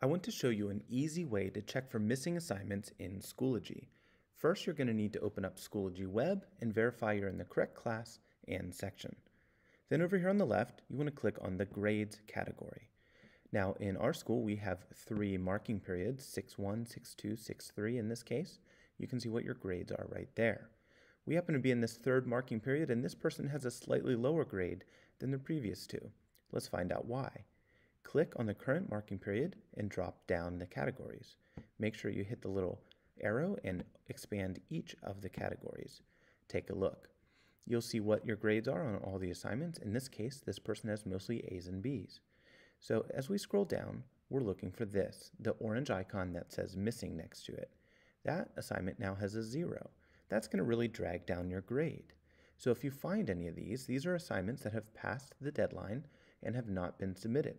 I want to show you an easy way to check for missing assignments in Schoology. First, you're going to need to open up Schoology Web and verify you're in the correct class and section. Then over here on the left, you want to click on the Grades category. Now, in our school, we have three marking periods, 6-1, 6-2, 6-3 in this case. You can see what your grades are right there. We happen to be in this third marking period, and this person has a slightly lower grade than the previous two. Let's find out why. Click on the current marking period and drop down the categories. Make sure you hit the little arrow and expand each of the categories. Take a look. You'll see what your grades are on all the assignments. In this case, this person has mostly A's and B's. So as we scroll down, we're looking for this, the orange icon that says missing next to it. That assignment now has a zero. That's going to really drag down your grade. So if you find any of these, these are assignments that have passed the deadline and have not been submitted.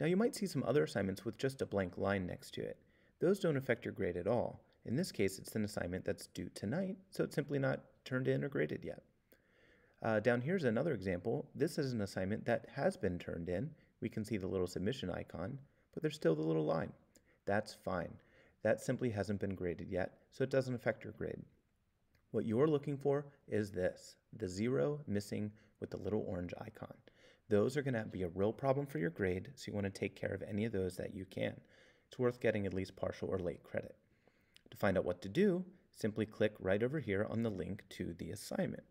Now you might see some other assignments with just a blank line next to it. Those don't affect your grade at all. In this case, it's an assignment that's due tonight, so it's simply not turned in or graded yet. Uh, down here's another example. This is an assignment that has been turned in. We can see the little submission icon, but there's still the little line. That's fine. That simply hasn't been graded yet, so it doesn't affect your grade. What you're looking for is this, the zero missing with the little orange icon. Those are going to be a real problem for your grade, so you want to take care of any of those that you can. It's worth getting at least partial or late credit. To find out what to do, simply click right over here on the link to the assignment.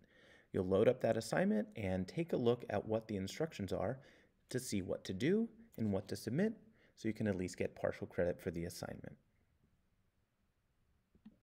You'll load up that assignment and take a look at what the instructions are to see what to do and what to submit so you can at least get partial credit for the assignment.